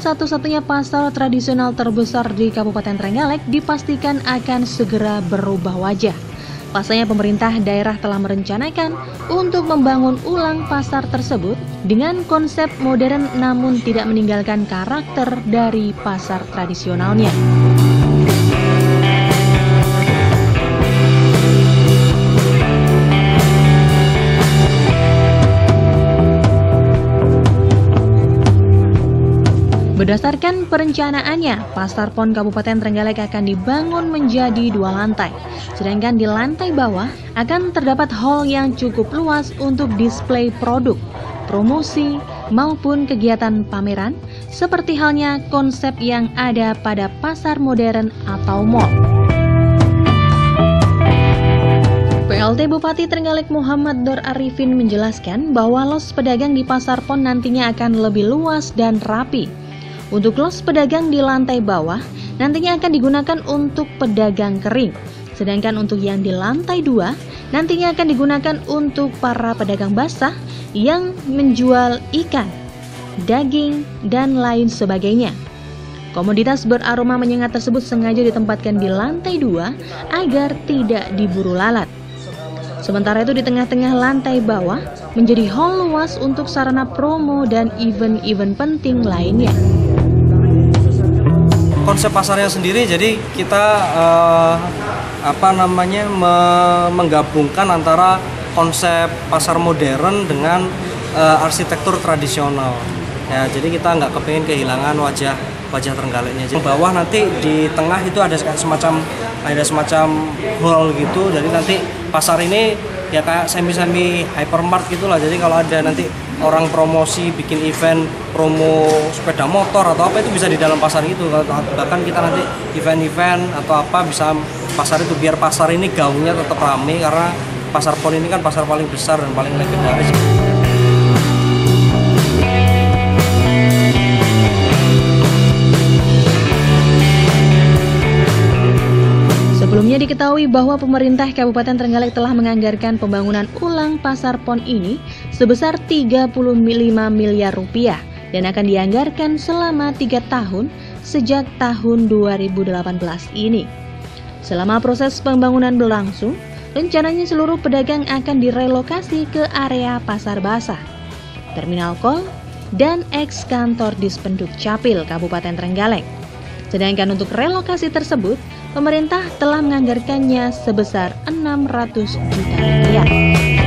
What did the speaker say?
satu-satunya pasar tradisional terbesar di Kabupaten Trenggalek dipastikan akan segera berubah wajah. Pasalnya pemerintah daerah telah merencanakan untuk membangun ulang pasar tersebut dengan konsep modern namun tidak meninggalkan karakter dari pasar tradisionalnya. Berdasarkan perencanaannya, Pasar Pon Kabupaten Trenggalek akan dibangun menjadi dua lantai. Sedangkan di lantai bawah akan terdapat hall yang cukup luas untuk display produk, promosi, maupun kegiatan pameran, seperti halnya konsep yang ada pada pasar modern atau mall. PLT Bupati Trenggalek Muhammad Dor Arifin menjelaskan bahwa los pedagang di Pasar Pon nantinya akan lebih luas dan rapi untuk los pedagang di lantai bawah nantinya akan digunakan untuk pedagang kering. Sedangkan untuk yang di lantai dua nantinya akan digunakan untuk para pedagang basah yang menjual ikan, daging, dan lain sebagainya. Komoditas beraroma menyengat tersebut sengaja ditempatkan di lantai dua agar tidak diburu lalat. Sementara itu di tengah-tengah lantai bawah menjadi hall luas untuk sarana promo dan event-event penting lainnya konsep pasarnya sendiri jadi kita uh, apa namanya me menggabungkan antara konsep pasar modern dengan uh, arsitektur tradisional. Ya jadi kita nggak kepingin kehilangan wajah wajah Trenggaleknya. Jadi bawah nanti di tengah itu ada semacam ada semacam hall gitu. Jadi nanti pasar ini ya kayak semi-semi hypermart gitulah. Jadi kalau ada nanti orang promosi bikin event promo sepeda motor atau apa itu bisa di dalam pasar itu bahkan kita nanti event-event atau apa bisa pasar itu biar pasar ini gaungnya tetap ramai karena pasar pon ini kan pasar paling besar dan paling legendaris. Diketahui bahwa pemerintah Kabupaten Trenggalek telah menganggarkan pembangunan ulang pasar PON ini sebesar 35 miliar rupiah dan akan dianggarkan selama tiga tahun sejak tahun 2018 ini. Selama proses pembangunan berlangsung, rencananya seluruh pedagang akan direlokasi ke area pasar basah, terminal kol, dan eks kantor Dispenduk Capil Kabupaten Trenggalek. Sedangkan untuk relokasi tersebut, pemerintah telah menganggarkannya sebesar 600 juta rupiah.